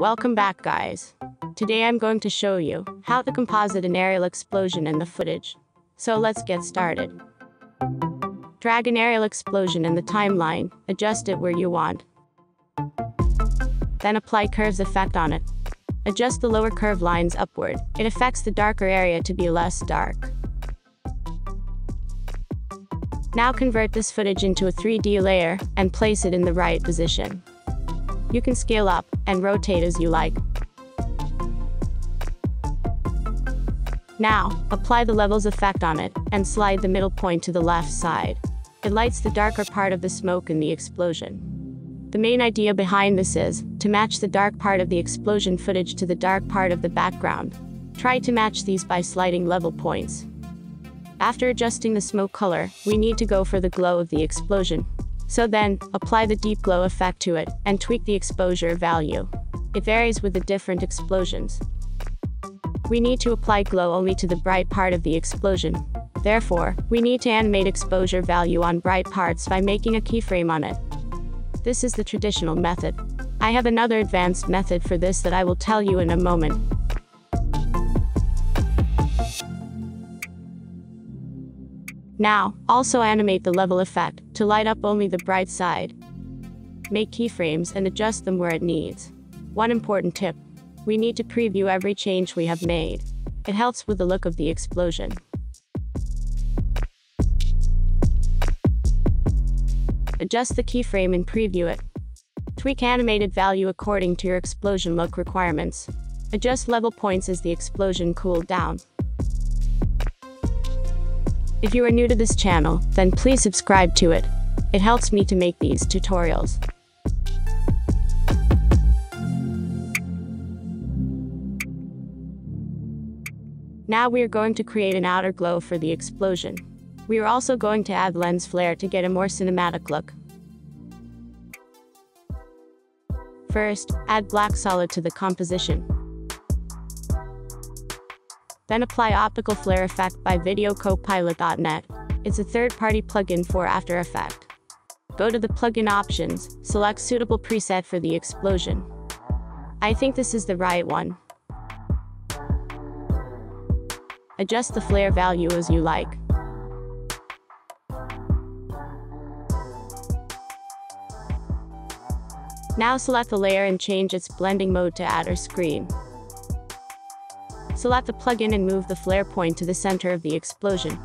Welcome back guys. Today I'm going to show you how to composite an aerial explosion in the footage. So let's get started. Drag an aerial explosion in the timeline, adjust it where you want. Then apply curves effect on it. Adjust the lower curve lines upward, it affects the darker area to be less dark. Now convert this footage into a 3D layer and place it in the right position. You can scale up and rotate as you like. Now, apply the levels effect on it and slide the middle point to the left side. It lights the darker part of the smoke in the explosion. The main idea behind this is to match the dark part of the explosion footage to the dark part of the background. Try to match these by sliding level points. After adjusting the smoke color, we need to go for the glow of the explosion. So then, apply the deep glow effect to it, and tweak the exposure value. It varies with the different explosions. We need to apply glow only to the bright part of the explosion. Therefore, we need to animate exposure value on bright parts by making a keyframe on it. This is the traditional method. I have another advanced method for this that I will tell you in a moment. Now, also animate the level effect, to light up only the bright side. Make keyframes and adjust them where it needs. One important tip. We need to preview every change we have made. It helps with the look of the explosion. Adjust the keyframe and preview it. Tweak animated value according to your explosion look requirements. Adjust level points as the explosion cooled down. If you are new to this channel, then please subscribe to it. It helps me to make these tutorials. Now we are going to create an outer glow for the explosion. We are also going to add lens flare to get a more cinematic look. First, add black solid to the composition. Then apply Optical Flare Effect by VideoCopilot.net. It's a third-party plugin for After Effects. Go to the plugin options, select suitable preset for the explosion. I think this is the right one. Adjust the flare value as you like. Now select the layer and change its blending mode to add or screen. Select the plugin and move the flare point to the center of the explosion.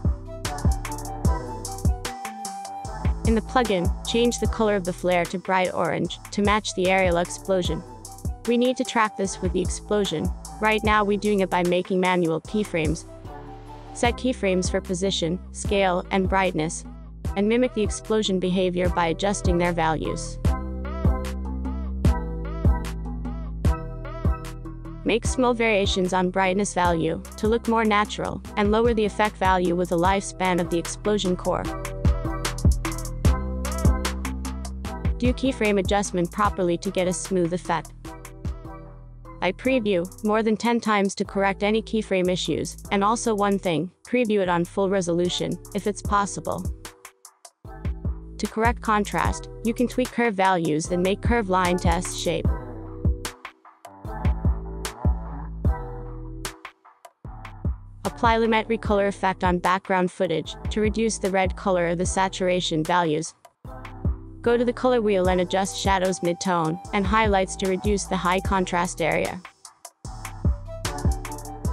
In the plugin, change the color of the flare to bright orange to match the aerial explosion. We need to track this with the explosion. Right now we're doing it by making manual keyframes. Set keyframes for position, scale, and brightness, and mimic the explosion behavior by adjusting their values. Make small variations on brightness value to look more natural and lower the effect value with the lifespan of the explosion core. Do keyframe adjustment properly to get a smooth effect. I preview more than 10 times to correct any keyframe issues, and also one thing, preview it on full resolution, if it's possible. To correct contrast, you can tweak curve values and make curve line to S shape. Apply Lumetri color effect on background footage to reduce the red color or the saturation values. Go to the color wheel and adjust shadows mid-tone and highlights to reduce the high contrast area.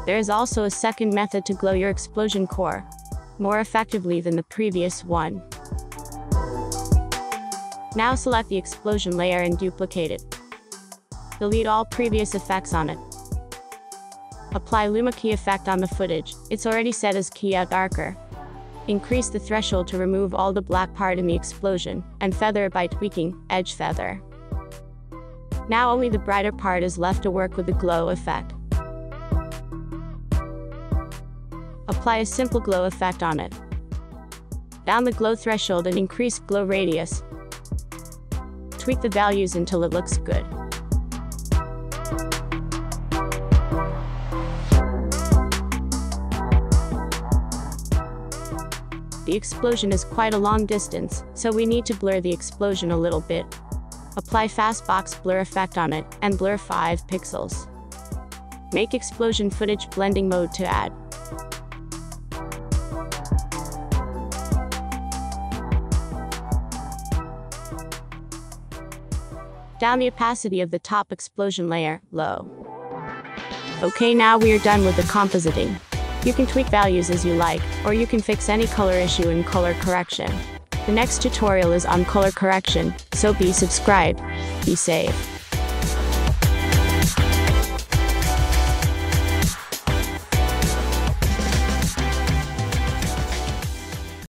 There is also a second method to glow your explosion core, more effectively than the previous one. Now select the explosion layer and duplicate it. Delete all previous effects on it. Apply Luma key effect on the footage, it's already set as key out darker. Increase the threshold to remove all the black part in the explosion, and feather it by tweaking edge feather. Now only the brighter part is left to work with the glow effect. Apply a simple glow effect on it. Down the glow threshold and increase glow radius. Tweak the values until it looks good. The explosion is quite a long distance, so we need to blur the explosion a little bit. Apply fast box blur effect on it, and blur 5 pixels. Make explosion footage blending mode to add. Down the opacity of the top explosion layer, low. Okay now we are done with the compositing. You can tweak values as you like, or you can fix any color issue in color correction. The next tutorial is on color correction, so be subscribed. Be safe.